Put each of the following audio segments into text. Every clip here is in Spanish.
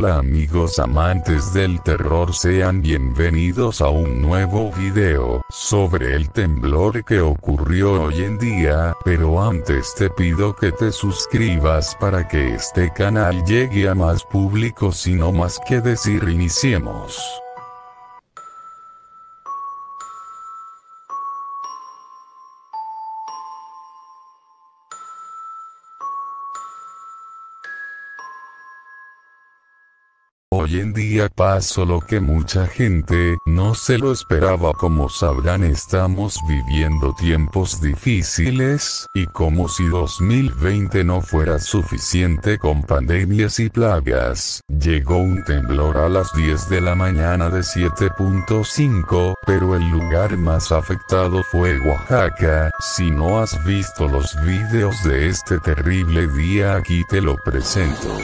Hola amigos amantes del terror sean bienvenidos a un nuevo video sobre el temblor que ocurrió hoy en día, pero antes te pido que te suscribas para que este canal llegue a más público sin no más que decir iniciemos. Hoy en día pasó lo que mucha gente no se lo esperaba como sabrán estamos viviendo tiempos difíciles, y como si 2020 no fuera suficiente con pandemias y plagas, llegó un temblor a las 10 de la mañana de 7.5, pero el lugar más afectado fue Oaxaca, si no has visto los videos de este terrible día aquí te lo presento.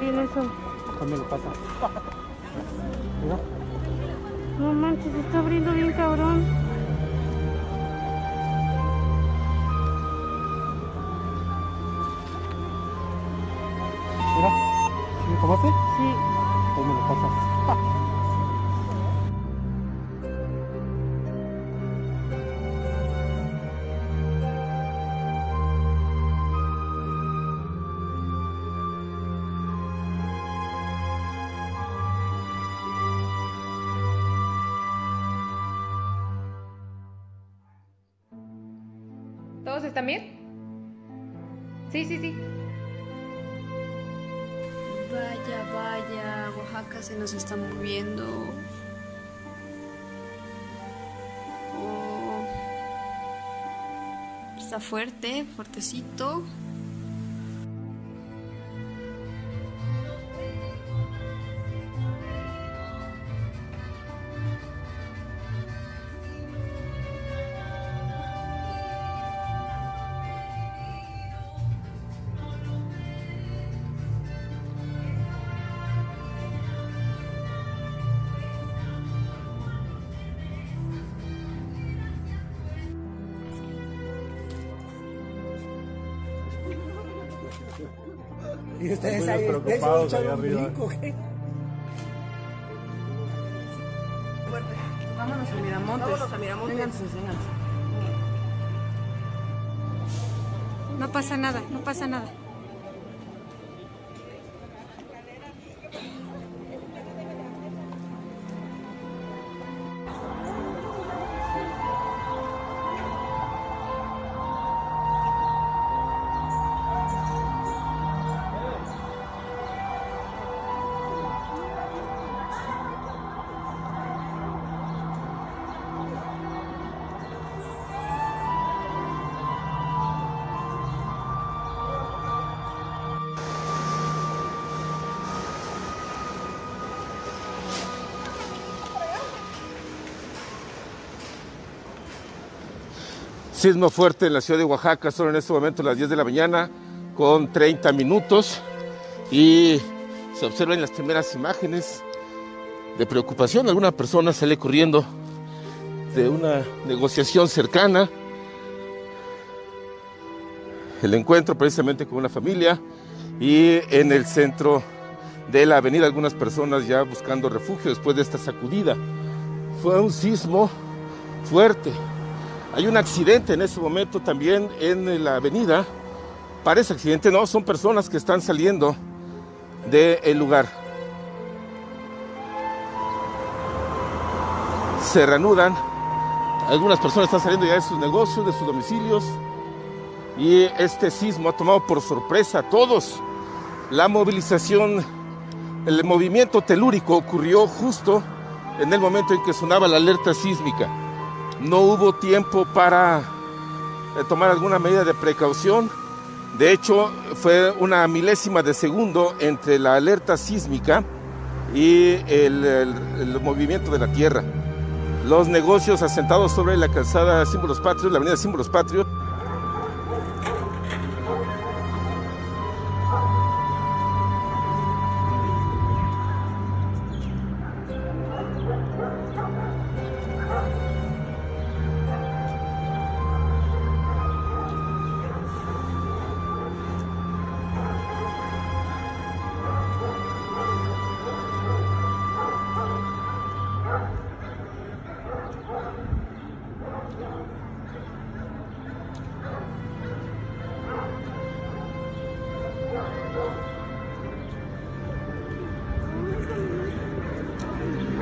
Mira eso. También lo pasa. Mira, No manches, se está abriendo bien cabrón. mira. ¿Sí me conoce? Sí. Ahí me lo pasas. ¿Todos están bien? Sí, sí, sí. Vaya, vaya, Oaxaca se nos está moviendo. Oh. Está fuerte, fuertecito. Y ustedes ahí, preocupados ¿de allá echar un arriba. brinco, ¿qué? Vámonos a Miramontes. Vámonos a Miramontes. Vénganse, vénganse. No pasa nada, no pasa nada. Sismo fuerte en la ciudad de Oaxaca, son en este momento las 10 de la mañana con 30 minutos y se observan las primeras imágenes de preocupación. Alguna persona sale corriendo de una negociación cercana. El encuentro precisamente con una familia y en el centro de la avenida algunas personas ya buscando refugio después de esta sacudida. Fue un sismo fuerte Hay un accidente en este momento también en la avenida. Parece accidente, no, son personas que están saliendo del lugar. Se reanudan. Algunas personas están saliendo ya de sus negocios, de sus domicilios. Y este sismo ha tomado por sorpresa a todos. La movilización, el movimiento telúrico ocurrió justo en el momento en que sonaba la alerta sísmica. No hubo tiempo para eh, tomar alguna medida de precaución. De hecho, fue una milésima de segundo entre la alerta sísmica y el, movimiento de la Tierra. Los negocios asentados sobre la calzada Símbolos Patrios, la avenida Símbolos Patrios,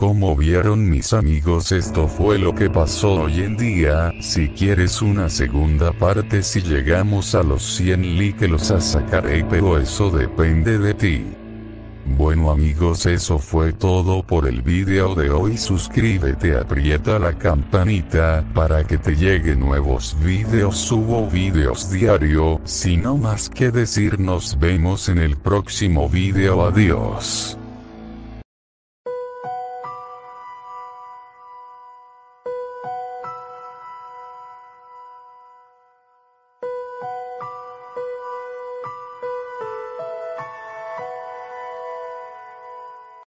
Como vieron mis amigos esto fue lo que pasó hoy en día, si quieres una segunda parte si llegamos a los 100 likes los sacaré pero eso depende de ti. Bueno amigos eso fue todo por el video de hoy. Suscríbete aprieta la campanita para que te lleguen nuevos videos. Subo videos diario, sin no más que decir nos vemos en el próximo video. Adiós.